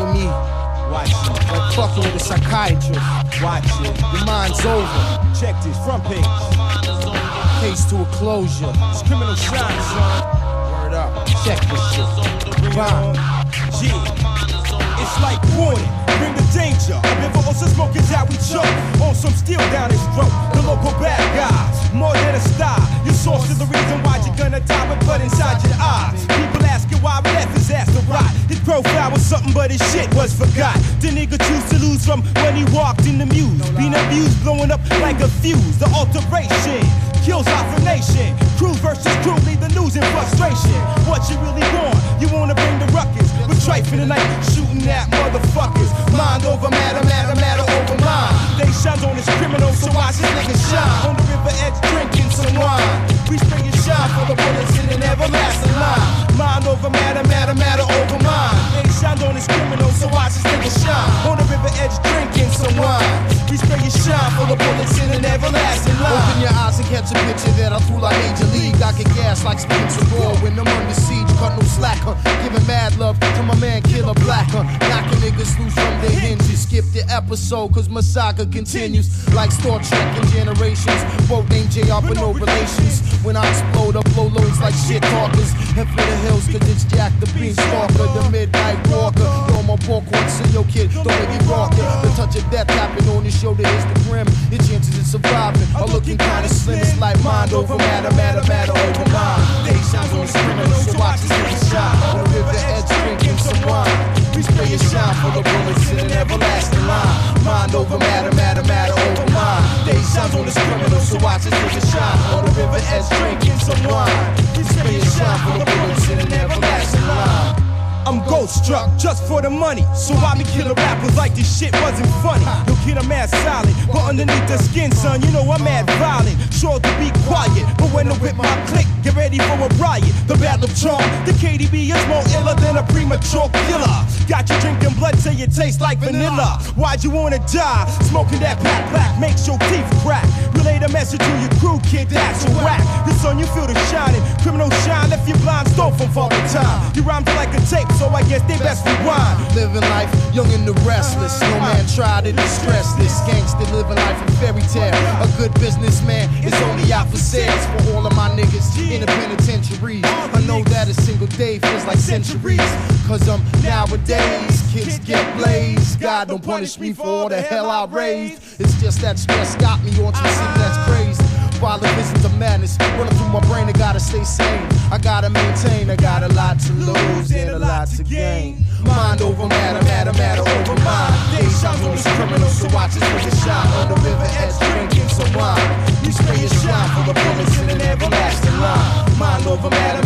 with me. Watch it. Like fucking with a psychiatrist. Watch it. Your mind's over. Check this front page. Case to a closure. It's criminal shine, son. Word up. Check this shit. Fine. Yeah. It's like warning, bring the danger. A river or some smoke but his shit was forgot. The nigga choose to lose from when he walked in the muse. Being abused, blowing up like a fuse. The alteration kills half a nation. Crew versus crew, leave the news in frustration. What you really want? You wanna bring the ruckus? We're trifling tonight, shooting at motherfuckers. Mind over matter, matter, matter over mind. They shines on this criminal, so watch this nigga shine. On the river edge, drinking some wine. We spring and shine for the bullets spring and shine for the bullets in an everlasting line. Open your eyes and catch a picture that I threw like Major League. I get gas like Spencer Raw when I'm under siege. Cut no slack, huh? Giving mad love to my man Killer Black, huh? Knocking niggas loose from their hinges. Skip the episode, cause my saga continues. Like Star Trek and Generations. Quote name JR, but no relations. When I explode, I blow loads like shit talkers. Head for the hills, cause it's Jack the Beanstalker, the Midnight Walker. Yo, my ball court, so kid, don't make me rock it. The touch of death tapping on your shoulder is the grim. Your chances of surviving are looking kinda slim. It's like mind over matter, matter, matter over mind. Day shines on the criminal, so watch this nigga shine. On the river edge, drinking some wine. We spray and shine for the bullets in an everlasting line. Mind over matter, matter, matter over mind. Day shines on the criminal, so watch this nigga shine. On the river edge, drinking some wine. We spray and shine for the bullets in an everlasting line. I'm ghost struck just for the money. So why me kill a rapper like this shit wasn't funny? Yo, kid, I'm mad solid, but underneath the skin, son, you know I'm mad violent. Sure to be quiet, but when I whip my click, ready for a riot. The battle of charm, the KDB is more iller than a premature killer. Got you drinking blood till you taste like vanilla. Why'd you wanna die? Smoking that pack black makes your teeth crack. Relay the message to your crew, kid, that's a whack. The sun, you feel the shining. Criminal shine, left you blind, stole from falling time. You rhymed like a tape, so I guess they best rewind. Living life young and the restless. No man tried to distress this. Gangster living life in fairy tale. A good businessman is only out for sales for all of my niggas in penitentiaries. I know that a single day feels like centuries. Cause um, nowadays kids get blazed. God don't punish me for all the hell I raised. It's just that stress got me on some shit that's crazy. While Violent visions of madness running through my brain. I gotta stay sane. I gotta maintain. I got a lot to lose and a lot to gain. Mind over matter, matter, matter over mind. Day shines on criminal, so watch this nigga shine on the river edge, drinking some wine. You spray and shine for the bullets in an everlasting line. Mind over